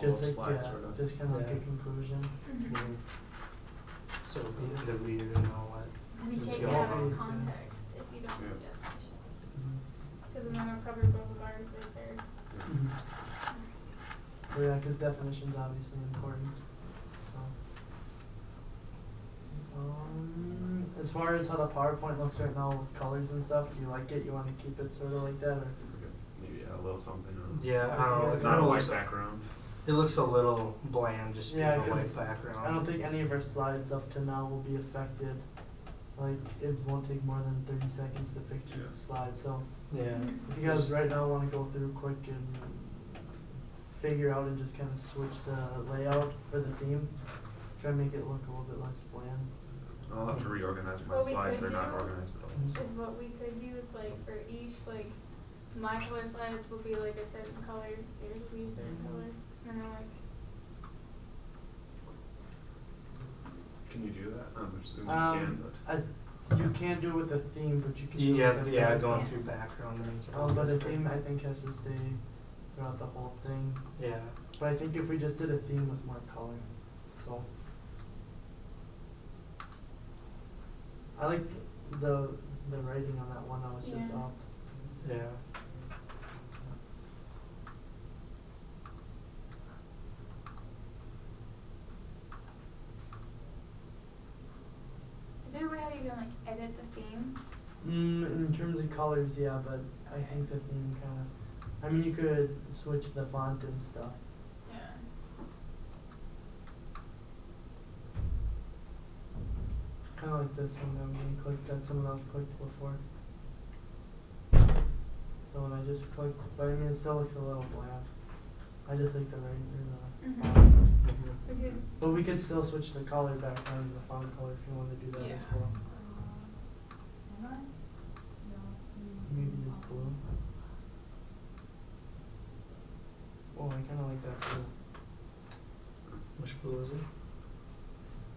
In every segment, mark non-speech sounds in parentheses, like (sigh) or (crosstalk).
Just like, slide yeah, sort of. just kinda like a conclusion. Mhm. So it'd be the reader to know what. And you is take it going out on. of context if you don't Yeah. have definitions. Mhm. Cause then that'll cover both of ours right there. Mhm. Well, yeah, cause definition's obviously important, so. Um, as far as how the PowerPoint looks right now with colors and stuff, do you like it? You wanna keep it sorta like that or? Maybe a little something or. Yeah, I don't know. Yeah, It Not kinda a white looks, background. It looks a little bland just being Yeah, a white background. I don't think any of our slides up to now will be affected. Like, it won't take more than thirty seconds to fix Yeah. each slide, so. Yeah. If you guys right now I wanna go through quick and figure out and just kinda switch the layout for the theme, try to make it look a little bit less bland. I'll have to reorganize my What we slides, they're not do organized at all. Mhm. Is what we could do is like for each, like, my color slides will be like a certain color, yours will be a certain color, and then like, Can you do that? I'm assuming you Um, can, but. I, you can't do it with a theme, but you can do it Yeah, with a yeah, background. going through background to make it. Um, but a theme I think has to stay throughout the whole thing. Yeah. But I think if we just did a theme with more color, so. I like the, the writing on that one, I was just Yeah. up. Yeah. is there a way how you can like edit the theme? Mm, in terms of colors, yeah, but I think the theme kinda, I mean, you could switch the font and stuff. Yeah. Kinda like this one that we clicked, that someone else clicked before. The one I just clicked, but I mean, it still looks a little bland. I just like the writing or the Mhm. fonts. Mhm. We could, But we could still switch the color back down to the font color if you wanna do that as Yeah. well. Maybe just blue. Oh, I kinda like that blue. Which blue is it?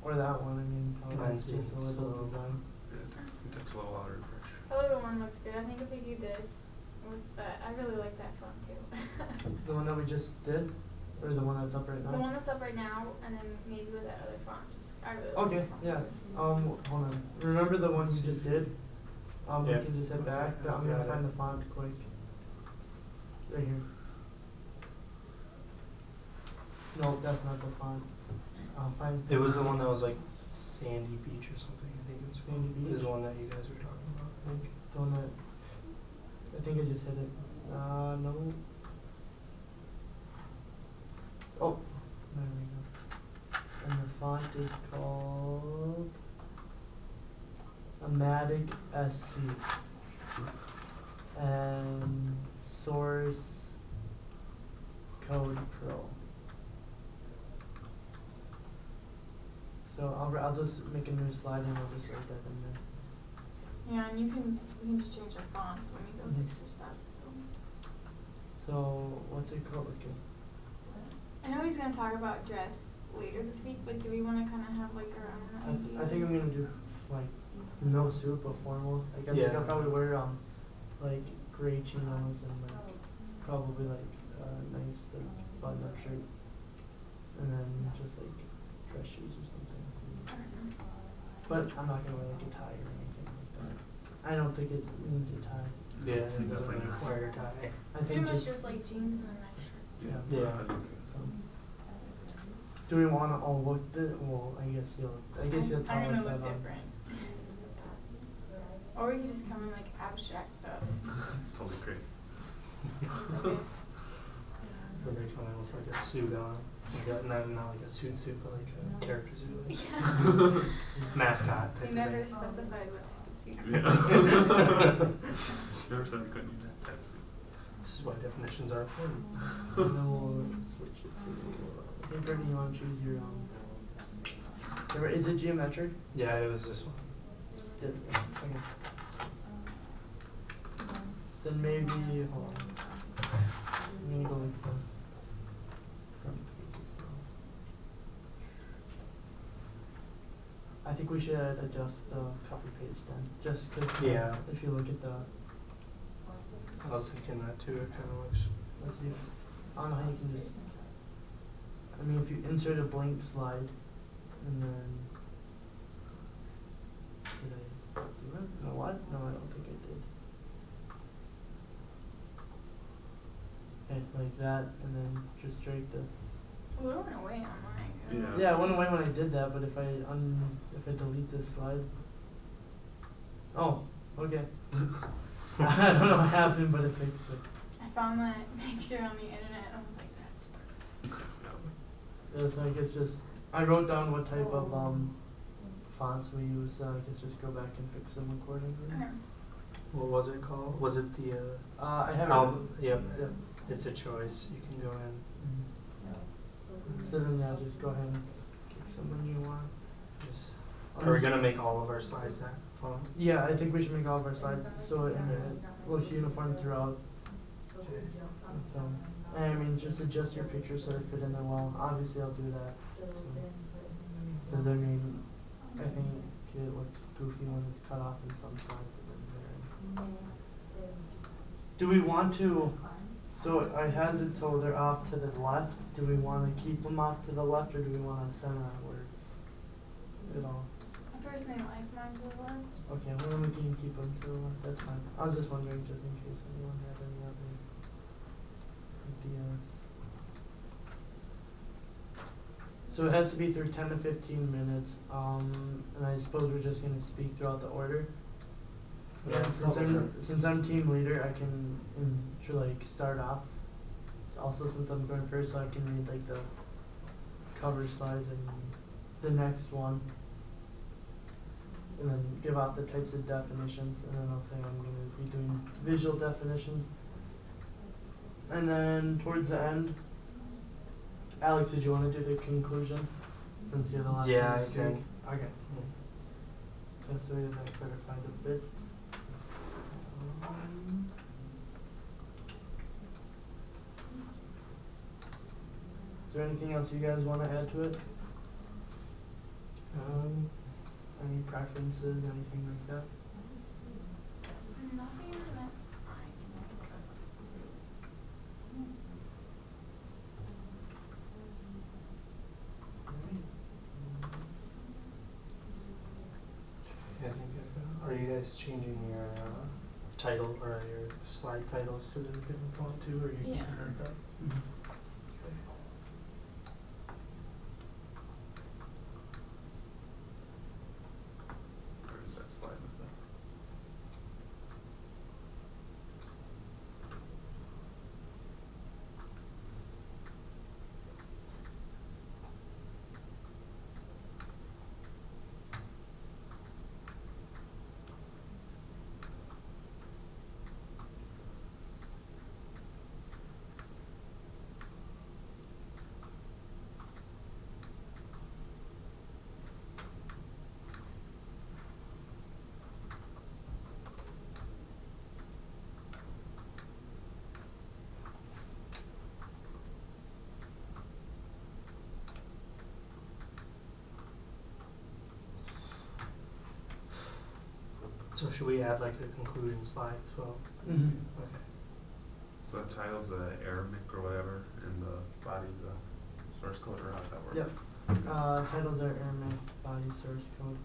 Or that one, I mean, probably Mine's it's just a little slow. design. It takes a little while to refresh. that little one looks good, I think if we do this with that, I really like that font too. The one that we just did, or the one that's up right now? The one that's up right now, and then maybe with that other font, just, I really Okay, that yeah, um, hold on, remember the one you just did? Um, yeah. we can just hit back, Okay, I'm gonna find the font quick. Right here. No, that's not the font. I'll find. It was the one that was like Sandy Beach or something. I think it was. Sandy Beach. Is the one that you guys were talking about. I think. The one that, I think I just hit it, uh, no. Oh, there we go. And the font is called Amatic SC. And source code pro. So I'll, r- I'll just make a new slide and I'll just write that in there. Yeah, and you can, we can just change our fonts when we go Mhm. fix your stuff, so. So what's it called again? I know he's gonna talk about dress later this week, but do we wanna kinda have like our own I, idea? th- I think I'm gonna do like no suit but formal. Like I think Yeah. I'll probably wear um like gray chinos and like probably like a nice like button up shirt. And then just like dress shoes or something. Alright. But I'm not gonna wear like a tie or anything like that. I don't think it needs a tie. Yeah, it Definitely doesn't not. require a tie. I Pretty think much just, just like jeans and a nice shirt. Yeah. Yeah. So. Do we wanna all look the, well, I guess you'll, I guess you'll tell I'm us gonna that look on. different. Or we could just come in like abstract stuff. (laughs) It's totally crazy. Okay. Everybody coming with like a suit on. Like a, not, not like a suit suit, but like a character suit. Like Yeah. (laughs) Mascot type They never specified what type of suit. Yeah. Never said we couldn't use that type of suit. This is why definitions are important. (laughs) And then switch it to, I think Brittany, you wanna choose your, um, your- is it geometric? Yeah, it was this one. Did- Okay. Then maybe, hold on. I'm gonna go like the front pages now. I think we should adjust the copy page then, just cause uh, Yeah. if you look at the, I was thinking that too. It kind of looks. let's see, I don't know how you can just I mean, if you insert a blank slide, and then, did I do it? No, what? No, I don't think I did. Okay, like that, and then just drag the, Well, it went away on mine. I yeah, it went away when I did that, but if I un, if I delete this slide. Oh, okay. (laughs) I don't know what happened, but it fixed it. I found that (laughs) picture on the internet. I was like, that's perfect. No. It's like it's just I wrote down what type of um fonts we use. Uh, I guess just go back and fix them accordingly. Okay. What was it called? Was it the uh, Uh, I have Um, it. yep. Yep. It's a choice. You can go in. Mhm. So then yeah, just go ahead and pick someone you want. Just, On are we this- gonna make all of our slides that font? Yeah, I think we should make all of our slides so it, it looks uniform throughout. Okay. So, I mean, just adjust your picture so they fit in there well. Obviously, I'll do that. Because I mean, I think it looks goofy when it's cut off in some slides and then there. Do we want to? So I has it so they're off to the left. Do we want to keep them off to the left, or do we want to where it's it all? I personally like mine to the left. Okay, well then we can keep them to the left. That's fine. I was just wondering, just in case anyone had any other ideas. So it has to be through ten to fifteen minutes, um, and I suppose we're just gonna speak throughout the order. Yeah, And since I'm, since I'm team leader, I can, intro like, start off. S- Also, since I'm going first, so I can read like the cover slide and the next one. And then give out the types of definitions, and then I'll say I'm gonna be doing visual definitions. And then towards the end, Alex, did you wanna do the conclusion? Since you're the last one to Yeah, I can. Okay. Just so we have that clarified a bit. Is there anything else you guys wanna add to it? Um, any preferences, anything like that? Are you guys changing your title or your slide titles to the different font too, or you Yeah. keeping it like that? Okay. Where is that slide with the? So should we add like a conclusion slide as well? Mhm. Okay. So the title's uh, Arabic or whatever, and the body's uh, source code, or how's that work? Yep. Uh, titles are Aramaic body source code.